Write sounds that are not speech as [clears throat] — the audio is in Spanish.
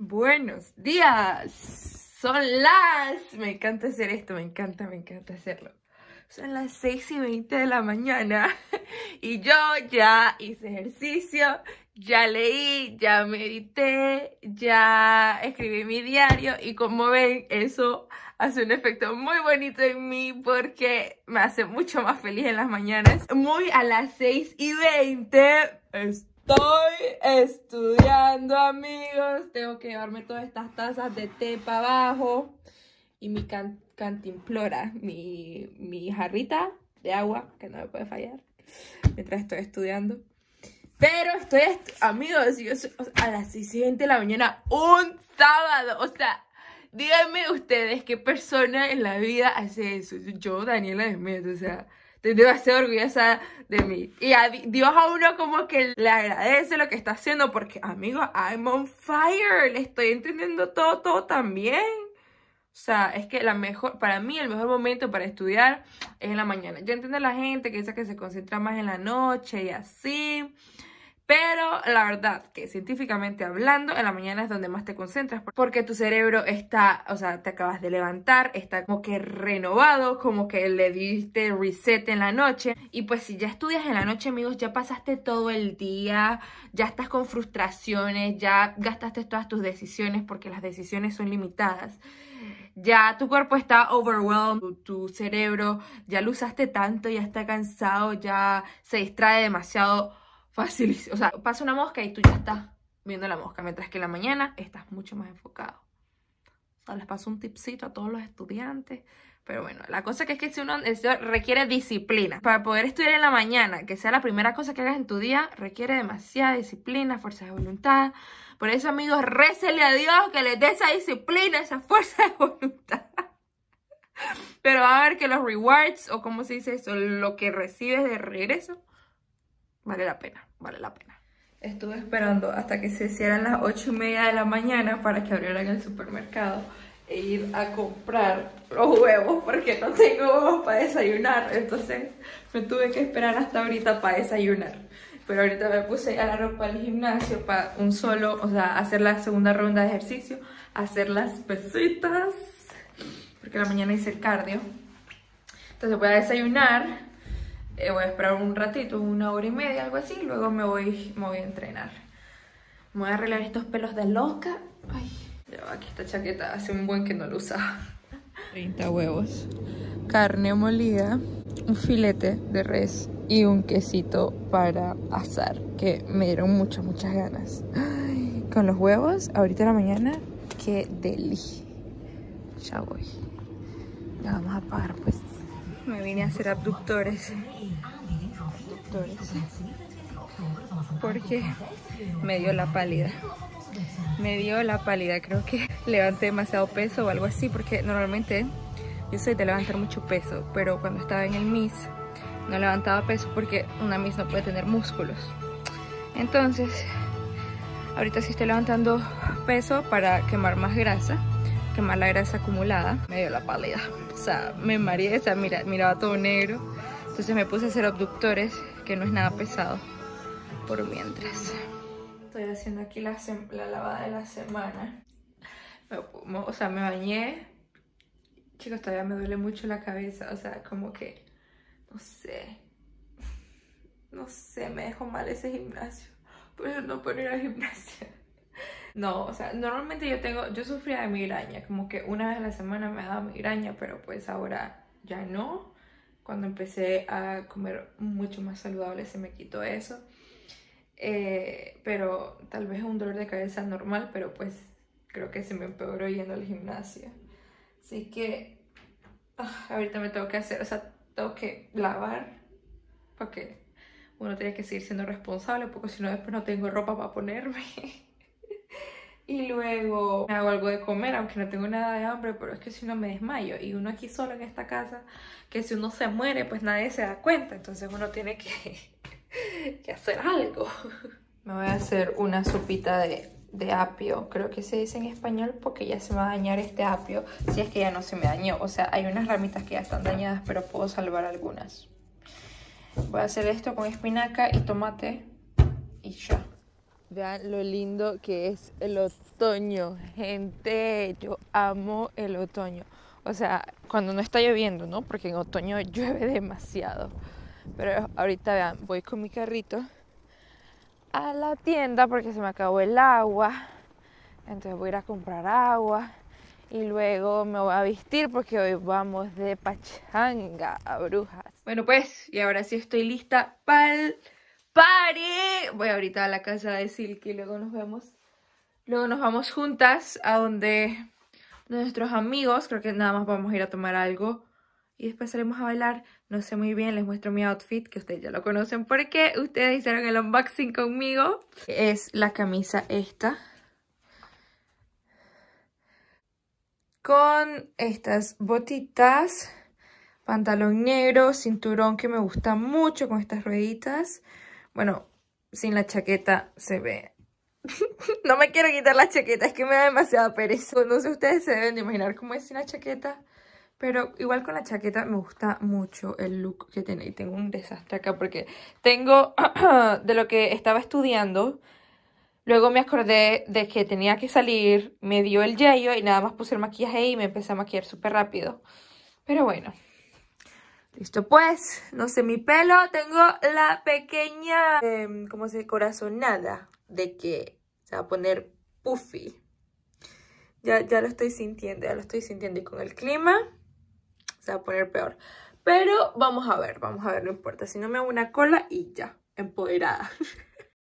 Buenos días. Son las... Me encanta hacer esto, me encanta, me encanta hacerlo. Son las 6 y 20 de la mañana [laughs] y yo ya hice ejercicio, ya leí, ya medité, ya escribí mi diario y como ven eso hace un efecto muy bonito en mí porque me hace mucho más feliz en las mañanas. Muy a las 6 y 20 Estoy estudiando, amigos. Tengo que llevarme todas estas tazas de té para abajo. Y mi cantimplora, mi, mi jarrita de agua, que no me puede fallar. Mientras estoy estudiando. Pero estoy, amigos, yo a las 6 y 20 de la mañana, un sábado. O sea, díganme ustedes qué persona en la vida hace eso. Yo, Daniela Smith, o sea debo ser orgullosa de mí. Y a Dios a uno como que le agradece lo que está haciendo porque, amigo, I'm on fire. Le estoy entendiendo todo, todo también. O sea, es que la mejor, para mí el mejor momento para estudiar es en la mañana. Yo entiendo a la gente que dice que se concentra más en la noche y así. Pero la verdad que científicamente hablando, en la mañana es donde más te concentras porque tu cerebro está, o sea, te acabas de levantar, está como que renovado, como que le diste reset en la noche. Y pues si ya estudias en la noche, amigos, ya pasaste todo el día, ya estás con frustraciones, ya gastaste todas tus decisiones porque las decisiones son limitadas ya tu cuerpo está overwhelmed, tu, cerebro ya lo usaste tanto, ya está cansado, ya se distrae demasiado facilísimo. O sea, pasa una mosca y tú ya estás viendo la mosca, mientras que en la mañana estás mucho más enfocado. O les paso un tipcito a todos los estudiantes. Pero bueno, la cosa que es que si uno requiere disciplina. Para poder estudiar en la mañana, que sea la primera cosa que hagas en tu día, requiere demasiada disciplina, fuerza de voluntad. Por eso, amigos, récele a Dios que les dé esa disciplina, esa fuerza de voluntad. [laughs] Pero va a ver que los rewards, o como se dice eso, lo que recibes de regreso, vale la pena vale la pena. Estuve esperando hasta que se hicieran las 8 y media de la mañana para que abrieran el supermercado e ir a comprar los huevos porque no tengo huevos para desayunar. Entonces me tuve que esperar hasta ahorita para desayunar. Pero ahorita me puse a la ropa del gimnasio para un solo, o sea, hacer la segunda ronda de ejercicio, hacer las pesitas, porque la mañana hice cardio. Entonces voy a desayunar eh, voy a esperar un ratito, una hora y media, algo así, luego me voy, me voy a entrenar. Me voy a arreglar estos pelos de loca. Ay, aquí esta chaqueta hace un buen que no lo usaba. 30 huevos, carne molida, un filete de res y un quesito para asar, que me dieron muchas, muchas ganas. con los huevos, ahorita en la mañana, qué deli. Ya voy. Ya vamos a pagar pues. Me vine a hacer abductores. Abductores. Porque me dio la pálida. Me dio la pálida. Creo que levanté demasiado peso o algo así. Porque normalmente yo soy de levantar mucho peso. Pero cuando estaba en el Miss no levantaba peso porque una Miss no puede tener músculos. Entonces, ahorita sí estoy levantando peso para quemar más grasa quemar la grasa acumulada, me dio la pálida. O sea, me mareé, o sea, mira, miraba todo negro. Entonces me puse a hacer abductores, que no es nada pesado, por mientras. Estoy haciendo aquí la, la lavada de la semana. o sea, me bañé. Chicos, todavía me duele mucho la cabeza. O sea, como que, no sé. No sé, me dejó mal ese gimnasio. Por eso no puedo ir al gimnasio. No, o sea, normalmente yo tengo, yo sufría de migraña, como que una vez a la semana me daba migraña, pero pues ahora ya no. Cuando empecé a comer mucho más saludable se me quitó eso. Eh, pero tal vez es un dolor de cabeza normal, pero pues creo que se me empeoró yendo al gimnasio. Así que ah, ahorita me tengo que hacer, o sea, tengo que lavar porque uno tiene que seguir siendo responsable porque si no después no tengo ropa para ponerme. [laughs] y luego me hago algo de comer, aunque no tengo nada de hambre, pero es que si no me desmayo. Y uno aquí solo en esta casa, que si uno se muere, pues nadie se da cuenta. Entonces uno tiene que, [laughs] que hacer algo. Me voy a hacer una sopita de, de apio, creo que se dice en español porque ya se va a dañar este apio, si es que ya no se me dañó. O sea, hay unas ramitas que ya están dañadas, pero puedo salvar algunas. Voy a hacer esto con espinaca y tomate y ya. Vean lo lindo que es el otoño, gente. Yo amo el otoño. O sea, cuando no está lloviendo, ¿no? Porque en otoño [laughs] llueve demasiado. Pero ahorita vean, voy con mi carrito a la tienda porque se me acabó el agua. Entonces voy a ir a comprar agua y luego me voy a vestir porque hoy vamos de pachanga a brujas. Bueno pues, y ahora sí estoy lista para party. Voy ahorita a la casa de Silky luego nos vemos. Luego nos vamos juntas a donde nuestros amigos, creo que nada más vamos a ir a tomar algo. Y después salimos a bailar, no sé muy bien, les muestro mi outfit, que ustedes ya lo conocen porque ustedes hicieron el unboxing conmigo. Es la camisa esta, con estas botitas, pantalón negro, cinturón que me gusta mucho con estas rueditas. Bueno, sin la chaqueta se ve. [laughs] no me quiero quitar la chaqueta, es que me da demasiada pereza. No sé, ustedes se deben de imaginar cómo es sin la chaqueta. Pero igual con la chaqueta me gusta mucho el look que tiene. Y tengo un desastre acá porque tengo [clears throat] de lo que estaba estudiando Luego me acordé de que tenía que salir, me dio el yello y nada más puse el maquillaje y me empecé a maquillar súper rápido. Pero bueno. Listo pues, no sé mi pelo, tengo la pequeña, eh, ¿cómo se corazonada de que se va a poner puffy. Ya, ya lo estoy sintiendo, ya lo estoy sintiendo y con el clima se va a poner peor. Pero vamos a ver, vamos a ver, no importa, si no me hago una cola y ya, empoderada. [laughs]